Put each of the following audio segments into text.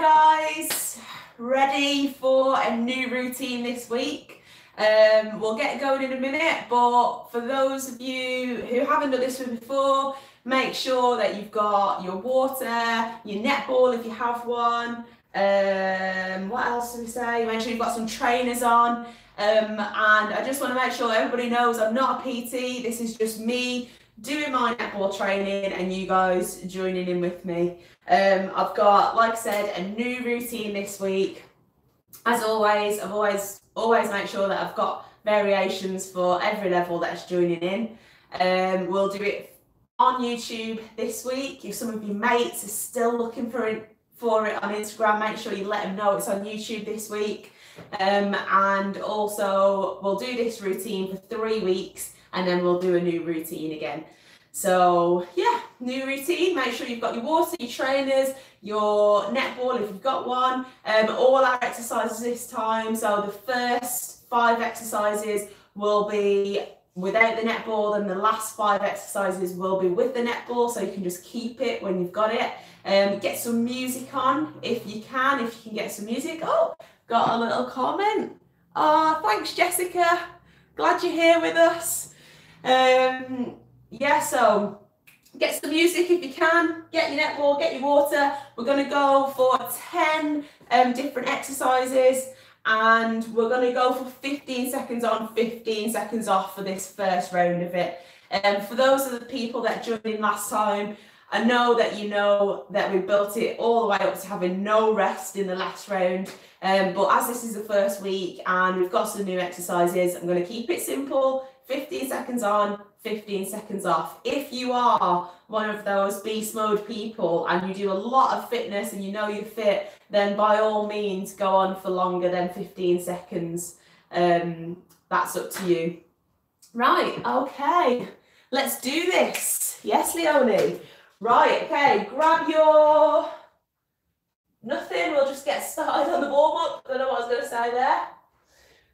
guys, ready for a new routine this week. Um, we'll get going in a minute, but for those of you who haven't done this one before, make sure that you've got your water, your netball if you have one. Um, what else do we say? Make sure you've got some trainers on. Um, and I just want to make sure everybody knows I'm not a PT. This is just me doing my netball training and you guys joining in with me. Um, I've got, like I said, a new routine this week. As always, I've always always make sure that I've got variations for every level that's joining in. Um, we'll do it on YouTube this week. If some of your mates are still looking for it, for it on Instagram, make sure you let them know it's on YouTube this week. Um, and also, we'll do this routine for three weeks and then we'll do a new routine again. So yeah, new routine. Make sure you've got your water, your trainers, your netball if you've got one. Um, all our exercises this time. So the first five exercises will be without the netball, then the last five exercises will be with the netball. So you can just keep it when you've got it. Um, get some music on if you can. If you can get some music. Oh, got a little comment. Oh, thanks, Jessica. Glad you're here with us. Um, yeah, so get some music if you can, get your netball, get your water. We're going to go for 10 um, different exercises and we're going to go for 15 seconds on, 15 seconds off for this first round of it. And um, for those of the people that joined in last time, I know that you know that we built it all the way up to having no rest in the last round. Um, but as this is the first week and we've got some new exercises, I'm going to keep it simple 15 seconds on, 15 seconds off. If you are one of those beast mode people and you do a lot of fitness and you know you're fit, then by all means go on for longer than 15 seconds. Um, that's up to you. Right, okay, let's do this. Yes, Leonie. Right, okay, grab your nothing. We'll just get started on the warm up. I don't know what I was going to say there.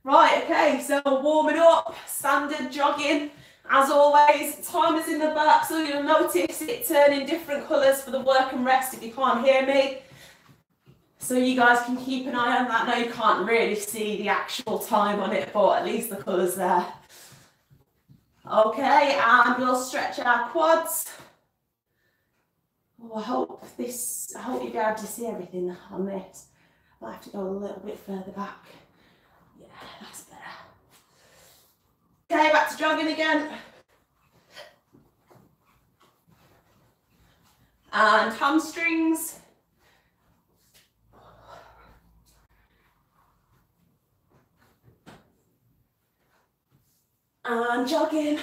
Right, okay, so warming up, standard jogging. As always, timers in the back, so you'll notice it turning different colours for the work and rest if you can't hear me. So you guys can keep an eye on that. Now you can't really see the actual time on it, but at least the colour's there. Okay, and we'll stretch our quads. Oh, I hope this, I hope you'll be able to see everything on this. I'll have to go a little bit further back. That's better. Okay, back to jogging again. And hamstrings. And jogging.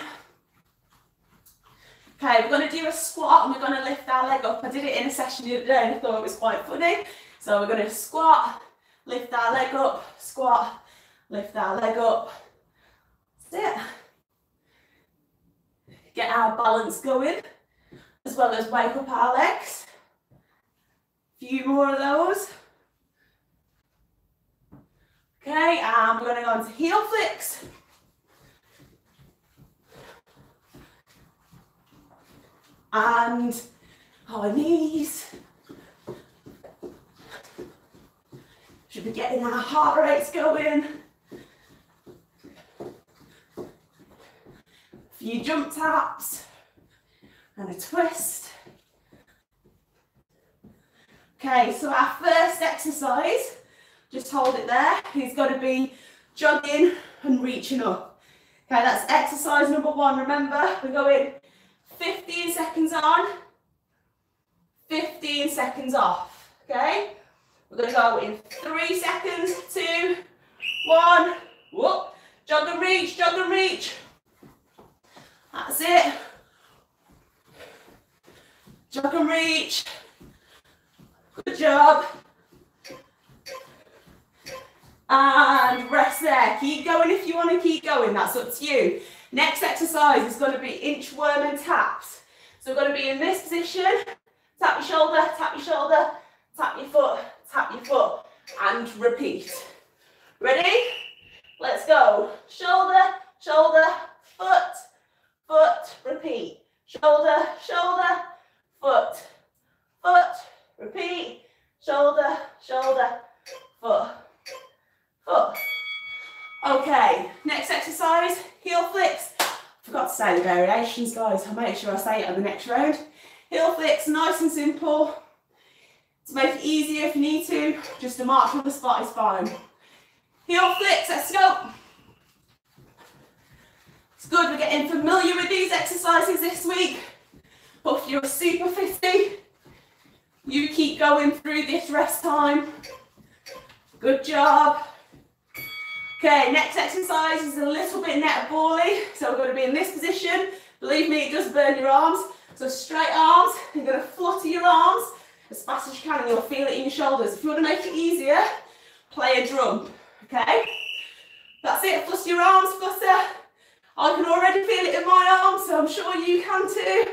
Okay, we're going to do a squat and we're going to lift our leg up. I did it in a session the other day and I thought it was quite funny. So we're going to squat, lift our leg up, squat, Lift our leg up. That's it. Get our balance going, as well as wake up our legs. Few more of those. Okay, and we're going to go into heel flicks. And our knees. Should be getting our heart rates going. Few jump taps and a twist. Okay, so our first exercise, just hold it there, is going to be jogging and reaching up. Okay, that's exercise number one. Remember, we're going 15 seconds on, 15 seconds off. Okay, we're going to go in three seconds, two, one, whoop, jog and reach, jog and reach. That's it. Jog and reach. Good job. And rest there. Keep going if you want to keep going. That's up to you. Next exercise is going to be inchworm and taps. So we're going to be in this position. Tap your shoulder, tap your shoulder, tap your foot, tap your foot, and repeat. Ready? Let's go. Shoulder, shoulder, foot, foot, repeat. Shoulder, shoulder, foot, foot, repeat. Shoulder, shoulder, foot, foot. Okay, next exercise, heel flicks. Forgot to say the variations, guys. I'll make sure I say it on the next round. Heel flicks, nice and simple. To make it easier if you need to, just a mark on the spot is fine. Heel flicks, let's go. Good, we're getting familiar with these exercises this week. If you're super fitty, you keep going through this rest time. Good job. Okay, next exercise is a little bit netbally. So we're going to be in this position. Believe me, it does burn your arms. So straight arms, you're going to flutter your arms as fast as you can and you'll feel it in your shoulders. If you want to make it easier, play a drum, okay? That's it, flutter your arms, flutter. I can already feel it in my arms, so I'm sure you can too.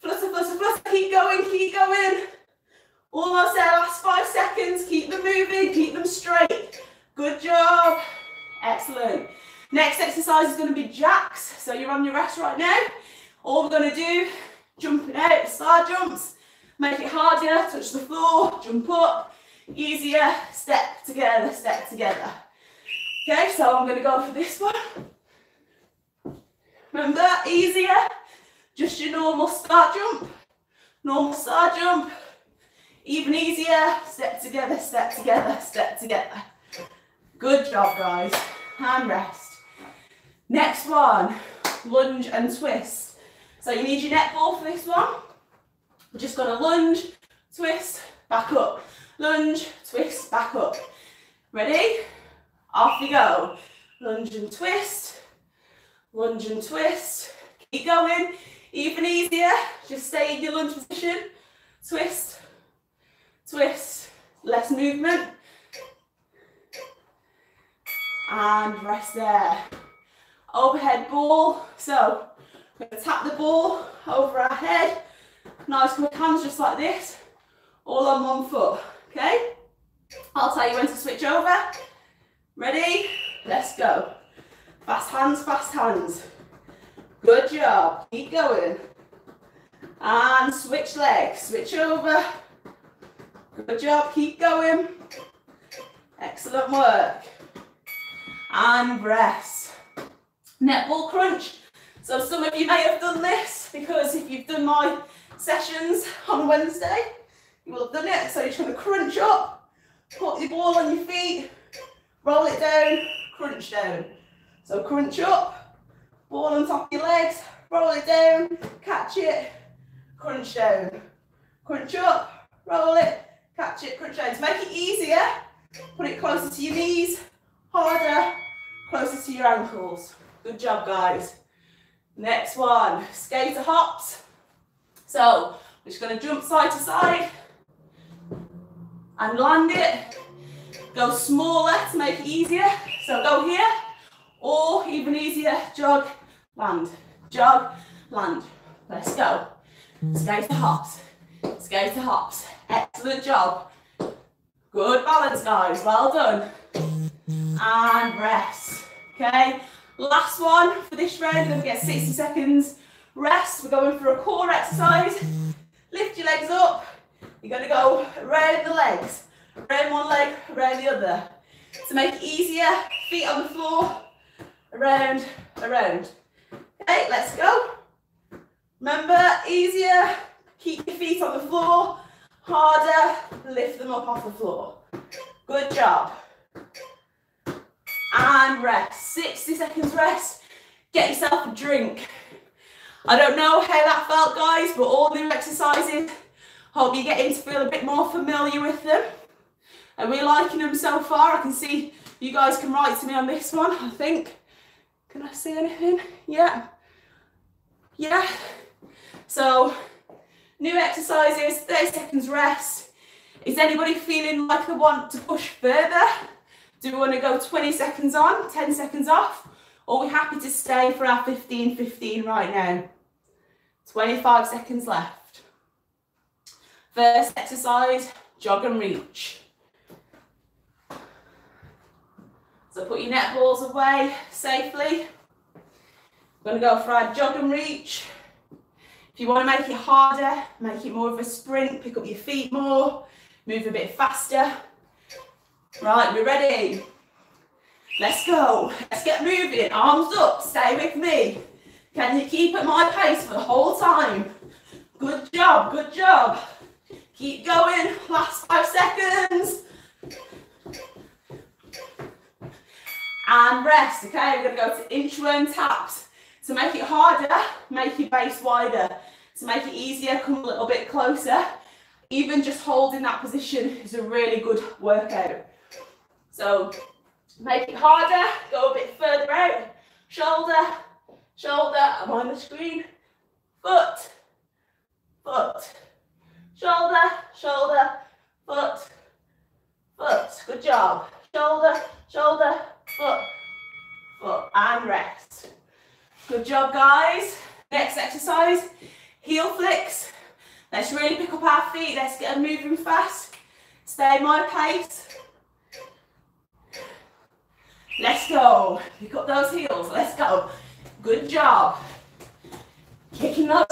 Flutter, flutter, flutter, keep going, keep going. Almost there, last five seconds. Keep them moving, keep them straight. Good job. Excellent. Next exercise is going to be jacks. So you're on your rest right now. All we're going to do, jumping out, side jumps. Make it harder, touch the floor, jump up. Easier, step together, step together. Okay, so I'm going to go for this one. Remember, easier, just your normal start jump. Normal side jump. Even easier, step together, step together, step together. Good job, guys. Hand rest. Next one, lunge and twist. So you need your net ball for this one. We're just to lunge, twist, back up. Lunge, twist, back up. Ready? Off you go. Lunge and twist, lunge and twist. Keep going. Even easier, just stay in your lunge position. Twist, twist, less movement. And rest there. Overhead ball. So we're going to tap the ball over our head. Nice quick hands just like this. All on one foot. Okay? I'll tell you when to switch over. Ready? Let's go. Fast hands, fast hands. Good job. Keep going. And switch legs. Switch over. Good job, keep going. Excellent work. And rest. Netball crunch. So some of you may have done this because if you've done my sessions on Wednesday, you will have done it. So you're trying to crunch up, put your ball on your feet, roll it down, crunch down. So crunch up, ball on top of your legs, roll it down, catch it, crunch down. Crunch up, roll it, Catch it, crunch down. To make it easier, put it closer to your knees, harder, closer to your ankles. Good job, guys. Next one, skater hops. So, we're just going to jump side to side and land it. Go smaller to make it easier. So go here, or even easier, jog, land, jog, land. Let's go. Skater hops, skater hops. Excellent job. Good balance, guys. Well done. And rest. Okay. Last one for this round. We're going to get 60 seconds rest. We're going for a core exercise. Lift your legs up. You're going to go around the legs. Around one leg, around the other. To make it easier, feet on the floor. Around, around. Okay, let's go. Remember, easier. Keep your feet on the floor harder, lift them up off the floor. Good job. And rest, 60 seconds rest. Get yourself a drink. I don't know how that felt, guys, but all the exercises, hope you're getting to feel a bit more familiar with them. Are we're liking them so far? I can see you guys can write to me on this one, I think. Can I see anything? Yeah. Yeah. So New exercises, 30 seconds rest. Is anybody feeling like they want to push further? Do we want to go 20 seconds on, 10 seconds off? Or are we happy to stay for our 15, 15 right now? 25 seconds left. First exercise, jog and reach. So put your net balls away safely. We're going to go for our jog and reach. If you want to make it harder, make it more of a sprint, pick up your feet more, move a bit faster. Right, we're ready. Let's go. Let's get moving. Arms up. Stay with me. Can you keep at my pace for the whole time? Good job, good job. Keep going, last five seconds. And rest, okay? We're gonna go to inchworm taps. To make it harder, make your base wider. To make it easier, come a little bit closer. Even just holding that position is a really good workout. So make it harder, go a bit further out. Shoulder, shoulder, I'm on the screen. Foot, foot, shoulder, shoulder, foot, foot. Good job. Shoulder, shoulder, foot, and rest. Good job, guys. Next exercise, heel flicks. Let's really pick up our feet. Let's get them moving fast. Stay my pace. Let's go. Pick up those heels. Let's go. Good job. Kicking those,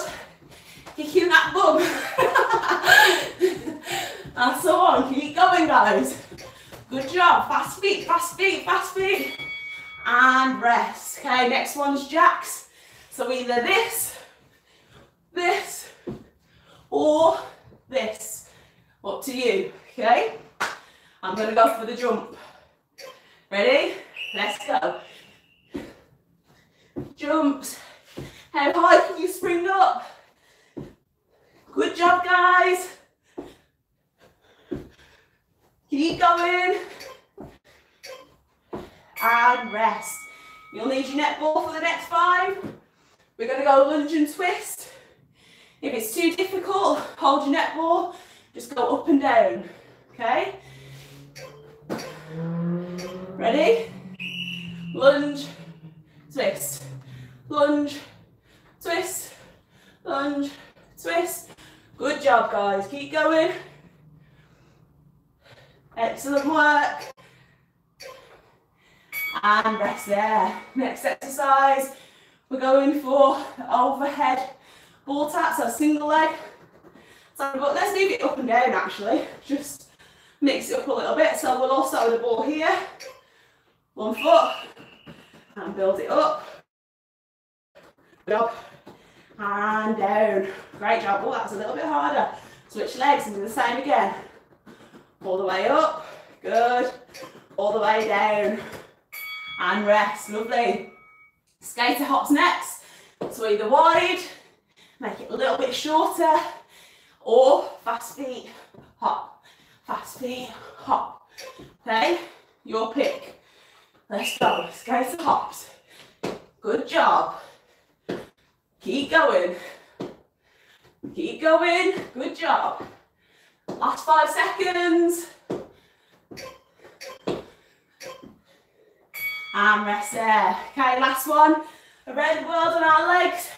kicking that bum. and so on. Keep going, guys. Good job. Fast feet, fast feet, fast feet. And rest. Okay, next one's jacks. So either this, this, or this. Up to you, okay? I'm gonna go for the jump. Ready? Let's go. Jumps. How high can you spring up? Good job, guys. Keep going. And rest. You'll need your netball for the next five. We're going to go lunge and twist. If it's too difficult, hold your netball. Just go up and down. Okay? Ready? Lunge, twist, lunge, twist, lunge, twist. Good job, guys. Keep going. Excellent work. And rest there. Next exercise, we're going for overhead ball taps, so single leg. So, but let's move it up and down actually, just mix it up a little bit. So we'll all start with the ball here, one foot, and build it up, up, and down. Great job. Oh, that's a little bit harder. Switch legs and do the same again. All the way up, good. All the way down, and rest, lovely. Skater hops next. So either wide, make it a little bit shorter, or fast feet, hop, fast feet, hop. Okay, your pick. Let's go, skater hops. Good job. Keep going. Keep going, good job. Last five seconds. And rest there. Okay, last one. Around the world on our legs.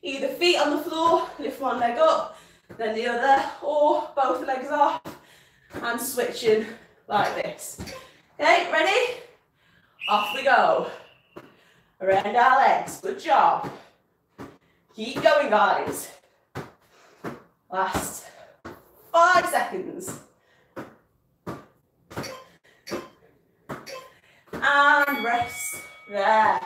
Either feet on the floor, lift one leg up, then the other, or both legs off and switching like this. Okay, ready? Off we go. Around our legs, good job. Keep going, guys. Last five seconds. And rest. There.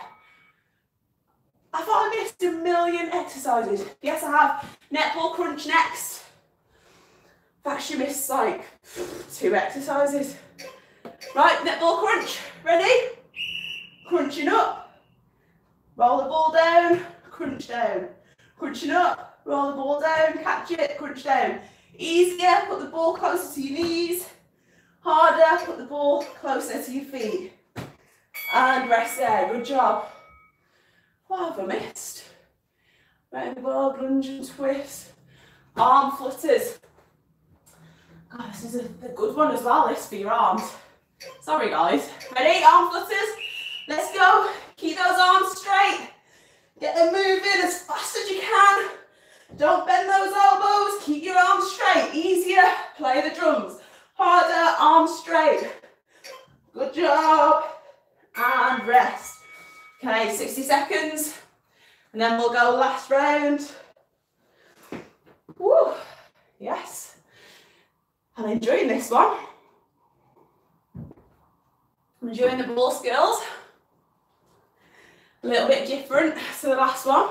I thought I missed a million exercises. Yes, I have. Netball crunch next. I've actually missed like two exercises. Right, netball crunch. Ready? Crunching up. Roll the ball down. Crunch down. Crunching up. Roll the ball down. Catch it. Crunch down. Easier, put the ball closer to your knees. Harder, put the ball closer to your feet. And rest there, good job. What have I missed? Round the world, lunge and twist. Arm flutters. God, this is a, a good one as well, this for your arms. Sorry guys. Ready? Arm flutters. Let's go. Keep those arms straight. Get them moving as fast as you can. Don't bend those elbows. Keep your arms straight. Easier. Play the drums. Harder. Arms straight. Good job. And rest. Okay, 60 seconds. And then we'll go last round. Woo. Yes. I'm enjoying this one. I'm enjoying the ball skills. A little bit different to the last one.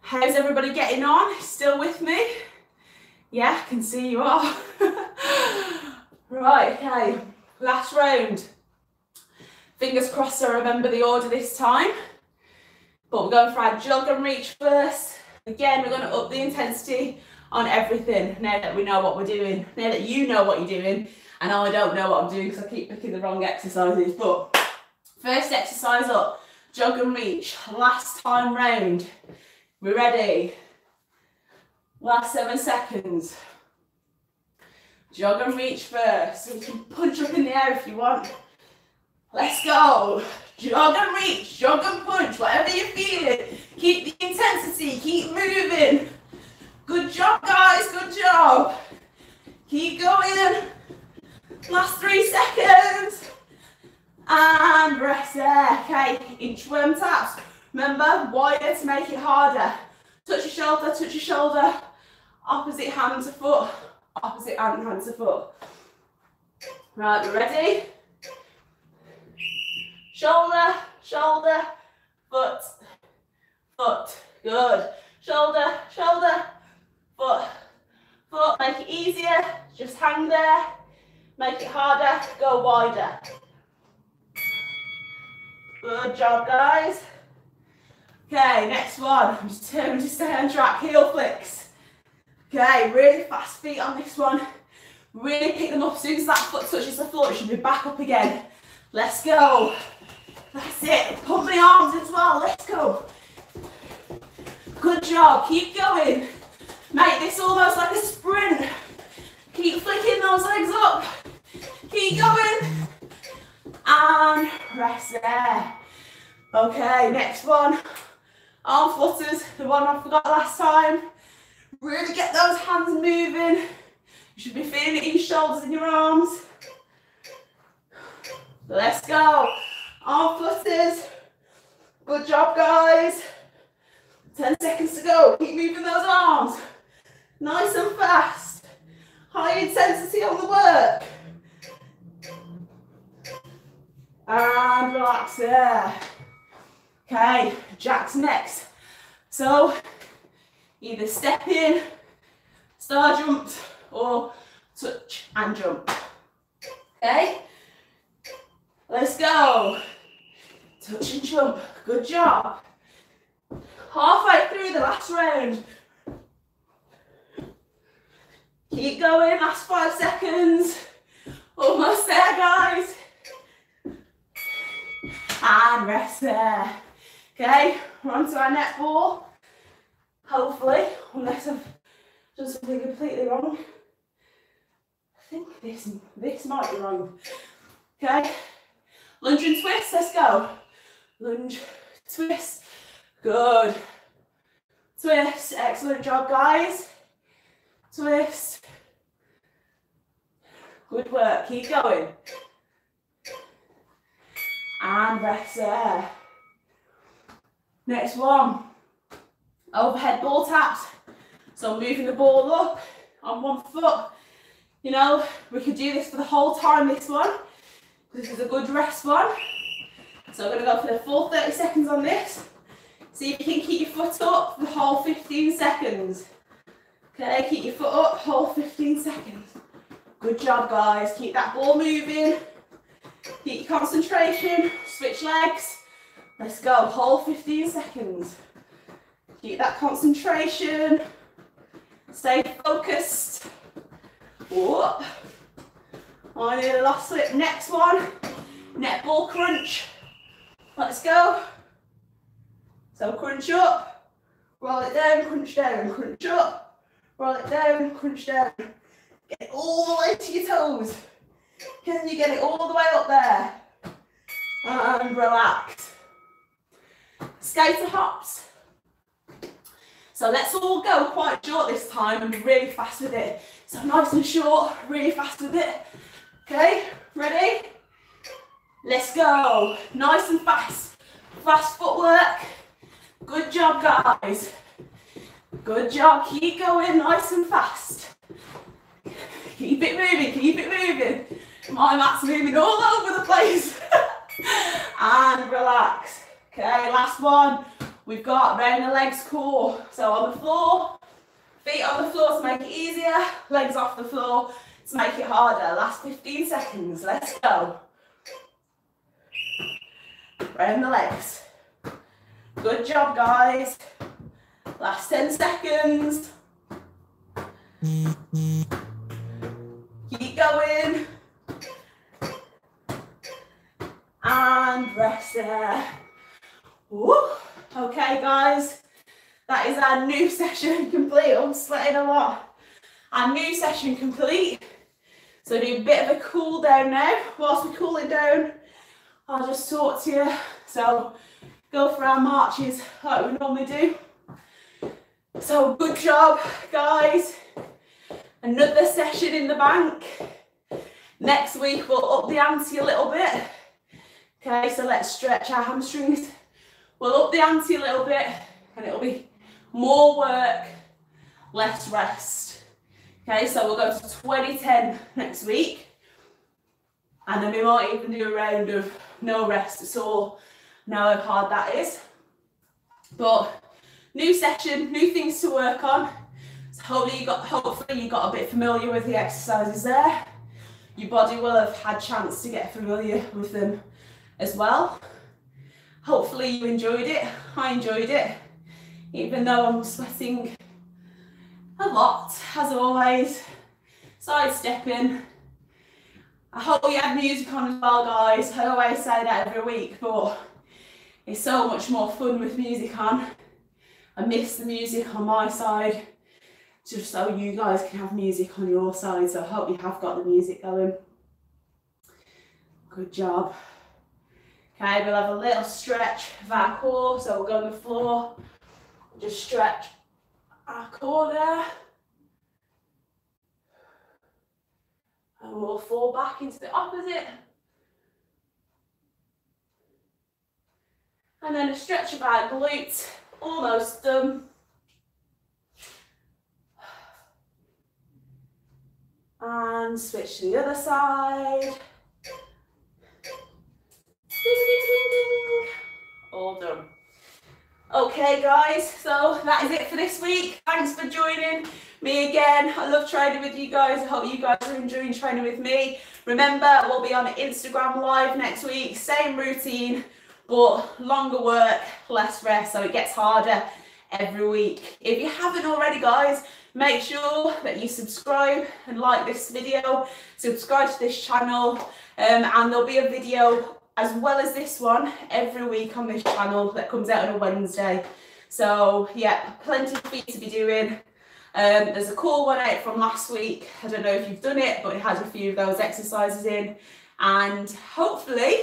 How's everybody getting on? Still with me? Yeah, I can see you are. right, okay. Last round. Fingers crossed I remember the order this time. But we're going for our jog and reach first. Again, we're going to up the intensity on everything now that we know what we're doing. Now that you know what you're doing and I don't know what I'm doing because I keep picking the wrong exercises. But first exercise up, jog and reach. Last time round. We're ready. Last seven seconds. Jog and reach first. So you can punch up in the air if you want. Let's go. Jog and reach, jog and punch, whatever you're feeling. Keep the intensity, keep moving. Good job, guys, good job. Keep going. Last three seconds. And rest there. Okay, inchworm taps. Remember, wider to make it harder. Touch your shoulder, touch your shoulder. Opposite hand to foot. Opposite hand, hand to foot. Right, we ready? Shoulder, shoulder, foot, foot. Good. Shoulder, shoulder, foot, foot. Make it easier. Just hang there. Make it harder. Go wider. Good job, guys. Okay, next one. I'm determined to stay on track. Heel flicks. Okay, really fast feet on this one. Really pick them up. As soon as that foot touches the floor, it should be back up again. Let's go. That's it. Pump the arms as well. Let's go. Good job. Keep going. Make this almost like a sprint. Keep flicking those legs up. Keep going. And rest there. Okay, next one. Arm flutters, the one I forgot last time. Really get those hands moving. You should be feeling it in your shoulders and your arms. Let's go. Arm flutters. Good job, guys. 10 seconds to go. Keep moving those arms. Nice and fast. High intensity on the work. And relax there. Okay, jacks next. So, either step in, star jumped, or touch and jump. Okay? Let's go. Touch and jump. Good job. Halfway through the last round. Keep going, last five seconds. Almost there, guys. And rest there. Okay, we're on to our netball. Hopefully, unless I've done something completely wrong. I think this, this might be wrong. Okay, lunge and twist, let's go. Lunge, twist, good. Twist, excellent job guys. Twist. Good work, keep going. And rest there. Next one, overhead ball taps. So I'm moving the ball up on one foot. You know, we could do this for the whole time, this one. This is a good rest one. So I'm going to go for the full 30 seconds on this. See if you can keep your foot up the whole 15 seconds. Okay, keep your foot up, whole 15 seconds. Good job, guys. Keep that ball moving. Keep your concentration. Switch legs. Let's go, whole 15 seconds. Keep that concentration. Stay focused. Whoop. I need a last slip. Next one, netball crunch. Let's go. So crunch up, roll it down, crunch down, crunch up, roll it down, crunch down. Get it all the way to your toes. Can you get it all the way up there? And relax. Skater hops. So let's all go quite short this time and be really fast with it. So nice and short, really fast with it. Okay, ready? Let's go. Nice and fast. Fast footwork. Good job, guys. Good job. Keep going nice and fast. Keep it moving, keep it moving. My mat's moving all over the place. and relax. Okay, last one. We've got round the legs core. So on the floor, feet on the floor to make it easier, legs off the floor make it harder. Last 15 seconds, let's go. Round the legs. Good job, guys. Last 10 seconds. Keep going. And rest there. Woo. Okay, guys. That is our new session complete. I'm sweating a lot. Our new session complete. So do a bit of a cool down now. Whilst we cool it down, I'll just talk to you. So go for our marches like we normally do. So good job, guys. Another session in the bank. Next week we'll up the ante a little bit. Okay, so let's stretch our hamstrings. We'll up the ante a little bit and it'll be more work, less rest. Okay, so we'll go to 2010 next week. And then we might even do a round of no rest at all. Know how hard that is. But new session, new things to work on. So hopefully you got hopefully you got a bit familiar with the exercises there. Your body will have had chance to get familiar with them as well. Hopefully you enjoyed it. I enjoyed it. Even though I'm sweating a lot, as always. Sidestepping. I hope you had music on as well, guys. I always say that every week, but it's so much more fun with music on. I miss the music on my side, just so you guys can have music on your side. So I hope you have got the music going. Good job. Okay, we'll have a little stretch of our core. So we'll go on the floor, just stretch our core there. And we'll fall back into the opposite. And then a stretch of our glutes, almost done. And switch to the other side. Ding, ding, ding. All done. Okay guys, so that is it for this week. Thanks for joining me again. I love training with you guys. I hope you guys are enjoying training with me. Remember, we'll be on Instagram live next week. Same routine, but longer work, less rest, so it gets harder every week. If you haven't already, guys, make sure that you subscribe and like this video, subscribe to this channel, um, and there'll be a video as well as this one every week on this channel that comes out on a Wednesday. So yeah, plenty for you to be doing. Um, there's a cool one out from last week. I don't know if you've done it, but it has a few of those exercises in. And hopefully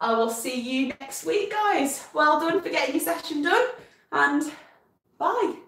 I will see you next week, guys. Well done for getting your session done and bye.